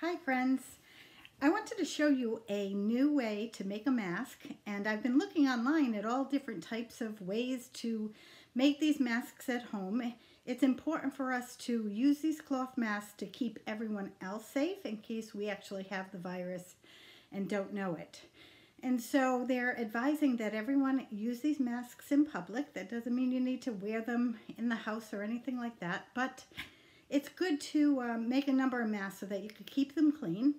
Hi friends. I wanted to show you a new way to make a mask and I've been looking online at all different types of ways to make these masks at home. It's important for us to use these cloth masks to keep everyone else safe in case we actually have the virus and don't know it. And so they're advising that everyone use these masks in public. That doesn't mean you need to wear them in the house or anything like that, but it's good to um, make a number of masks so that you could keep them clean.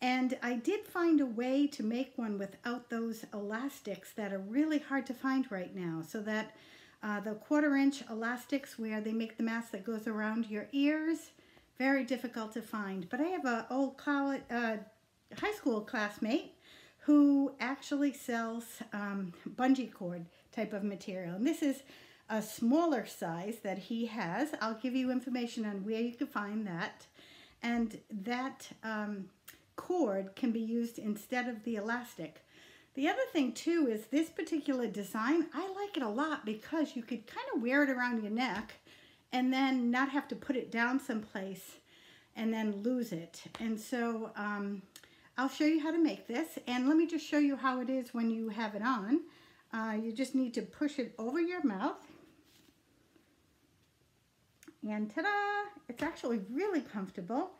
And I did find a way to make one without those elastics that are really hard to find right now. So that uh, the quarter inch elastics where they make the mask that goes around your ears, very difficult to find. But I have an old college, uh, high school classmate who actually sells um, bungee cord type of material. And this is a smaller size that he has. I'll give you information on where you can find that. And that um, cord can be used instead of the elastic. The other thing too is this particular design, I like it a lot because you could kind of wear it around your neck and then not have to put it down someplace and then lose it. And so um, I'll show you how to make this and let me just show you how it is when you have it on. Uh, you just need to push it over your mouth and ta-da! It's actually really comfortable.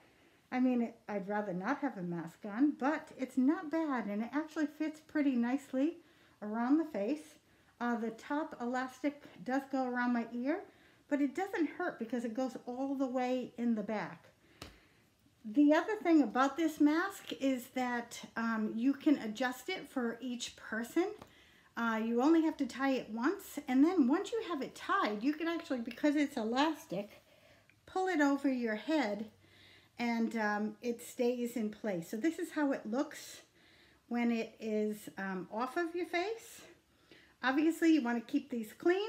I mean, it, I'd rather not have a mask on, but it's not bad and it actually fits pretty nicely around the face. Uh, the top elastic does go around my ear, but it doesn't hurt because it goes all the way in the back. The other thing about this mask is that um, you can adjust it for each person. Uh, you only have to tie it once, and then once you have it tied, you can actually, because it's elastic, pull it over your head and um, it stays in place. So this is how it looks when it is um, off of your face. Obviously, you want to keep these clean,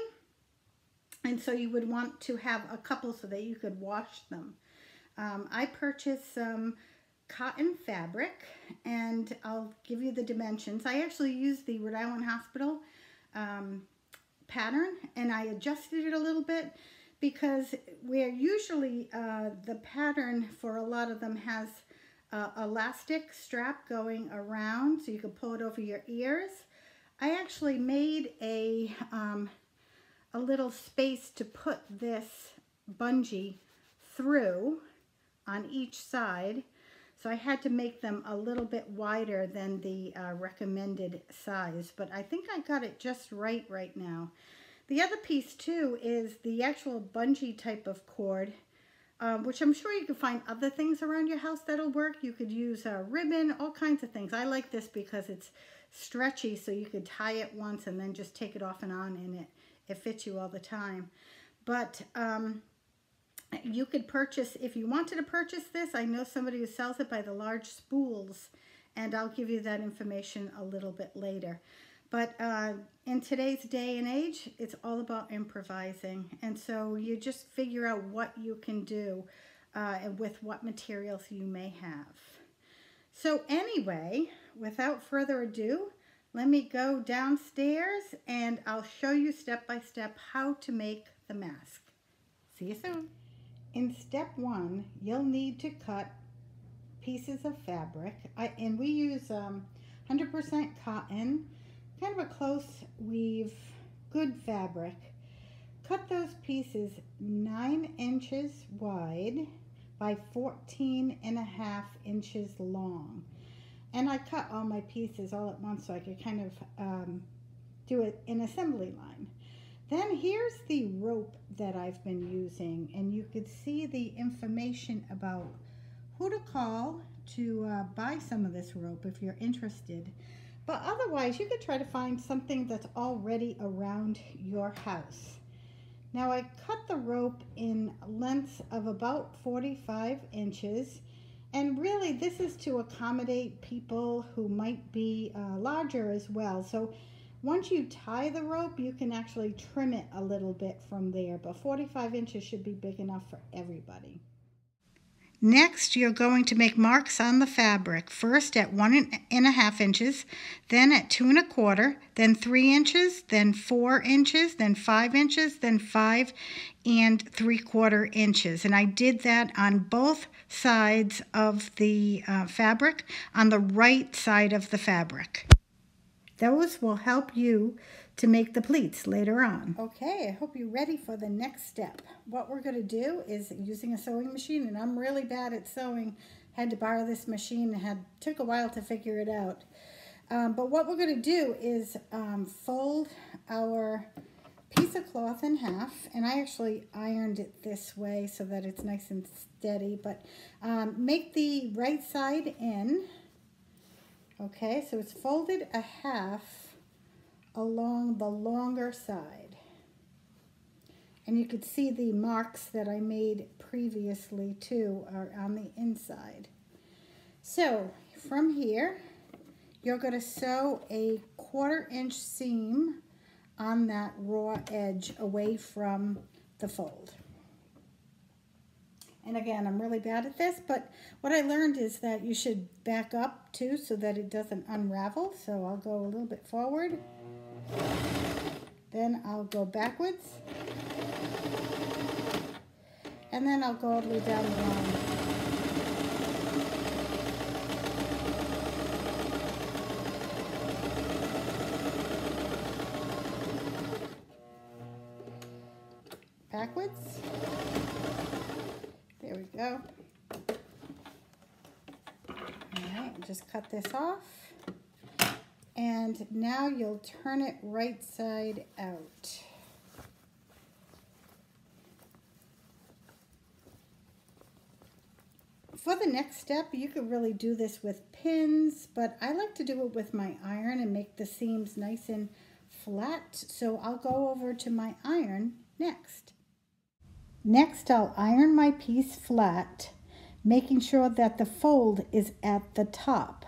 and so you would want to have a couple so that you could wash them. Um, I purchased some cotton fabric and I'll give you the dimensions. I actually used the Rhode Island Hospital um, pattern and I adjusted it a little bit because where usually uh, the pattern for a lot of them has uh, elastic strap going around so you can pull it over your ears. I actually made a, um, a little space to put this bungee through on each side so I had to make them a little bit wider than the uh, recommended size, but I think I got it just right right now. The other piece too is the actual bungee type of cord, um, which I'm sure you can find other things around your house that'll work. You could use a ribbon, all kinds of things. I like this because it's stretchy so you could tie it once and then just take it off and on and it, it fits you all the time. But um, you could purchase, if you wanted to purchase this, I know somebody who sells it by the large spools, and I'll give you that information a little bit later. But uh, in today's day and age, it's all about improvising. And so you just figure out what you can do uh, and with what materials you may have. So anyway, without further ado, let me go downstairs and I'll show you step by step how to make the mask. See you soon. In step one, you'll need to cut pieces of fabric. I, and we use 100% um, cotton, kind of a close weave, good fabric. Cut those pieces 9 inches wide by 14 and a half inches long. And I cut all my pieces all at once so I could kind of um, do it in assembly line. Then here's the rope that I've been using and you could see the information about who to call to uh, buy some of this rope if you're interested. But otherwise, you could try to find something that's already around your house. Now I cut the rope in lengths of about 45 inches and really this is to accommodate people who might be uh, larger as well. So once you tie the rope, you can actually trim it a little bit from there, but 45 inches should be big enough for everybody. Next, you're going to make marks on the fabric, first at one and a half inches, then at two and a quarter, then three inches, then four inches, then five inches, then five and three quarter inches. And I did that on both sides of the uh, fabric, on the right side of the fabric. Those will help you to make the pleats later on. Okay, I hope you're ready for the next step. What we're going to do is using a sewing machine, and I'm really bad at sewing. Had to borrow this machine, had took a while to figure it out. Um, but what we're going to do is um, fold our piece of cloth in half, and I actually ironed it this way so that it's nice and steady, but um, make the right side in. Okay, so it's folded a half along the longer side. And you could see the marks that I made previously too are on the inside. So from here, you're going to sew a quarter inch seam on that raw edge away from the fold. And again, I'm really bad at this, but what I learned is that you should back up too so that it doesn't unravel. So I'll go a little bit forward. Then I'll go backwards. And then I'll go all the way down the line. Backwards. Go. All right, just cut this off. And now you'll turn it right side out. For the next step, you could really do this with pins, but I like to do it with my iron and make the seams nice and flat. So I'll go over to my iron next. Next, I'll iron my piece flat, making sure that the fold is at the top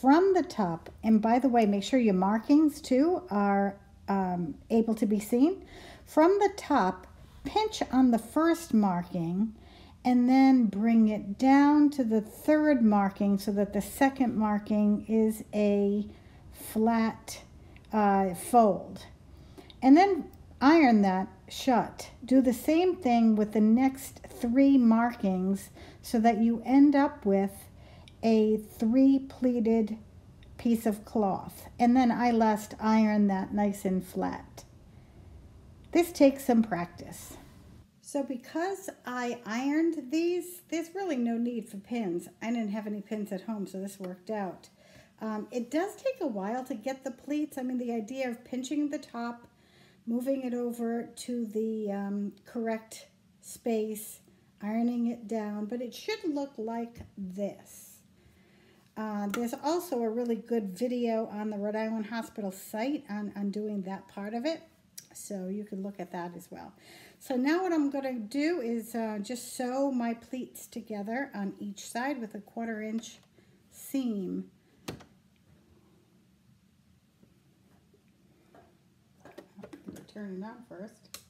from the top, and by the way, make sure your markings too are um, able to be seen. From the top, pinch on the first marking and then bring it down to the third marking so that the second marking is a flat uh, fold. And then iron that shut. Do the same thing with the next three markings so that you end up with a three pleated piece of cloth and then I last iron that nice and flat. This takes some practice. So because I ironed these, there's really no need for pins. I didn't have any pins at home, so this worked out. Um, it does take a while to get the pleats. I mean, the idea of pinching the top, moving it over to the um, correct space, ironing it down, but it should look like this. Uh, there's also a really good video on the Rhode Island Hospital site on, on doing that part of it. So you can look at that as well. So now what I'm going to do is uh, just sew my pleats together on each side with a quarter inch seam. Turn it on first.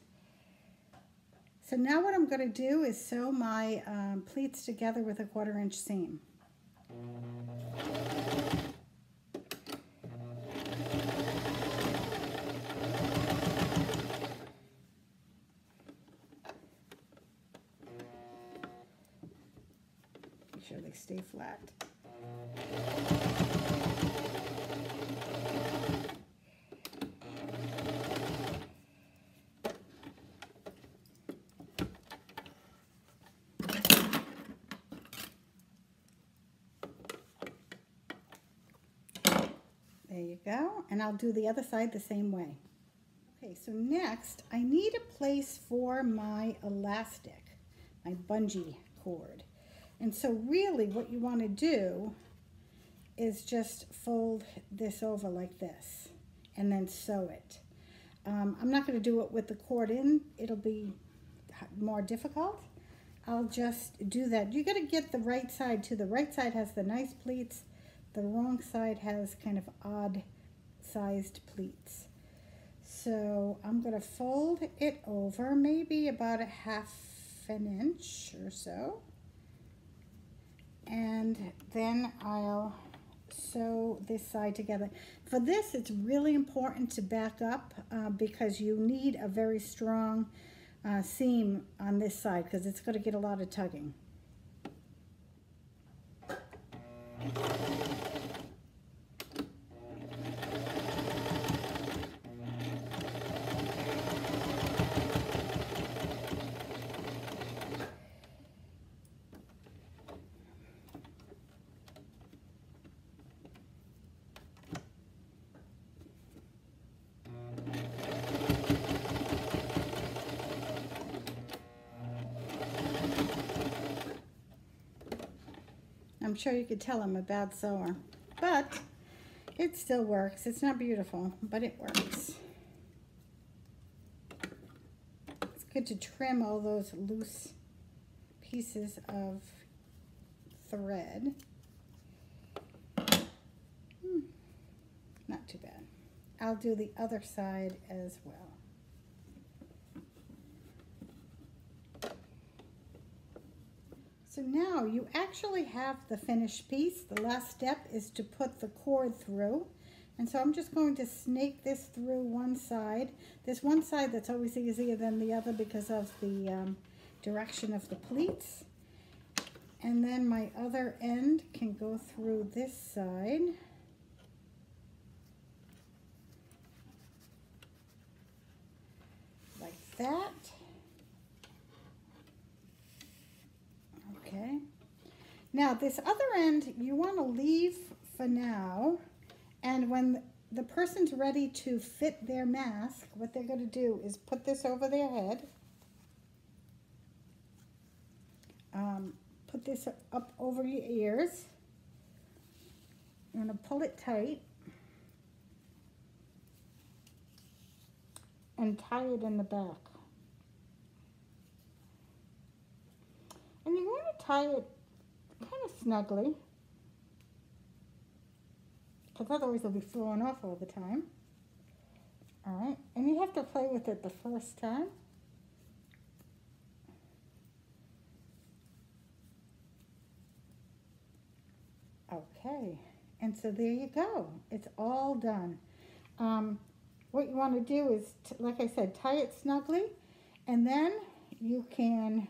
So now what I'm going to do is sew my um, pleats together with a quarter inch seam. Make sure they stay flat. There you go. And I'll do the other side the same way. Okay, so next I need a place for my elastic, my bungee cord. And so really what you want to do is just fold this over like this and then sew it. Um, I'm not going to do it with the cord in. It'll be more difficult. I'll just do that. You got to get the right side too. The right side has the nice pleats the wrong side has kind of odd sized pleats. So I'm going to fold it over maybe about a half an inch or so. and then I'll sew this side together. For this, it's really important to back up uh, because you need a very strong uh, seam on this side because it's going to get a lot of tugging. I'm sure you could tell I'm a bad sewer, but it still works. It's not beautiful, but it works. It's good to trim all those loose pieces of thread. Hmm. Not too bad. I'll do the other side as well. So now you actually have the finished piece. The last step is to put the cord through. And so I'm just going to snake this through one side. There's one side that's always easier than the other because of the um, direction of the pleats. And then my other end can go through this side. Like that. Okay. Now this other end you want to leave for now and when the person's ready to fit their mask, what they're going to do is put this over their head. Um, put this up over your ears. You're going to pull it tight. And tie it in the back. And you want to tie it kind of snugly because otherwise it'll be falling off all the time. All right, and you have to play with it the first time. Okay, and so there you go. It's all done. Um, what you want to do is, like I said, tie it snugly, and then you can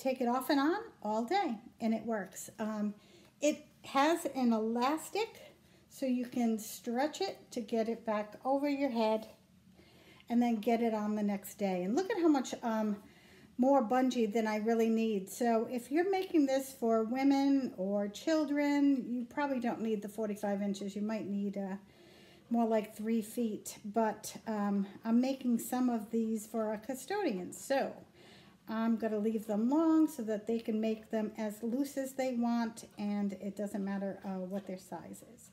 take it off and on all day, and it works. Um, it has an elastic so you can stretch it to get it back over your head and then get it on the next day. And look at how much um, more bungee than I really need. So if you're making this for women or children, you probably don't need the 45 inches. You might need uh, more like three feet. But um, I'm making some of these for our custodians. So I'm going to leave them long so that they can make them as loose as they want and it doesn't matter uh, what their size is.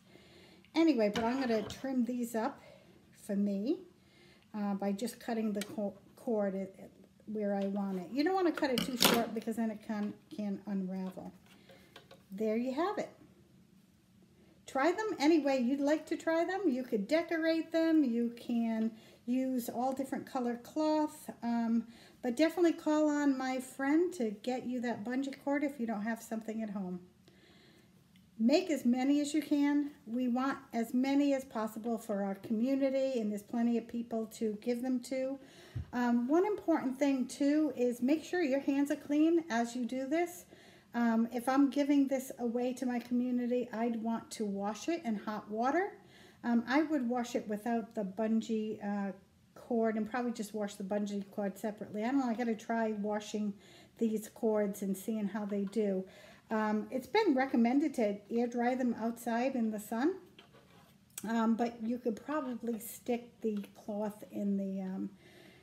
Anyway, but I'm going to trim these up for me uh, by just cutting the cord it, where I want it. You don't want to cut it too short because then it can, can unravel. There you have it. Try them any way you'd like to try them. You could decorate them. You can use all different color cloth. Um, but definitely call on my friend to get you that bungee cord if you don't have something at home. Make as many as you can. We want as many as possible for our community, and there's plenty of people to give them to. Um, one important thing, too, is make sure your hands are clean as you do this. Um, if I'm giving this away to my community, I'd want to wash it in hot water. Um, I would wash it without the bungee uh, cord and probably just wash the bungee cord separately. I don't know, I gotta try washing these cords and seeing how they do. Um, it's been recommended to air dry them outside in the sun, um, but you could probably stick the cloth in the um,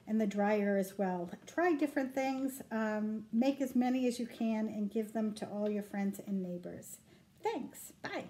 in the dryer as well. Try different things, um, make as many as you can, and give them to all your friends and neighbors. Thanks. Bye.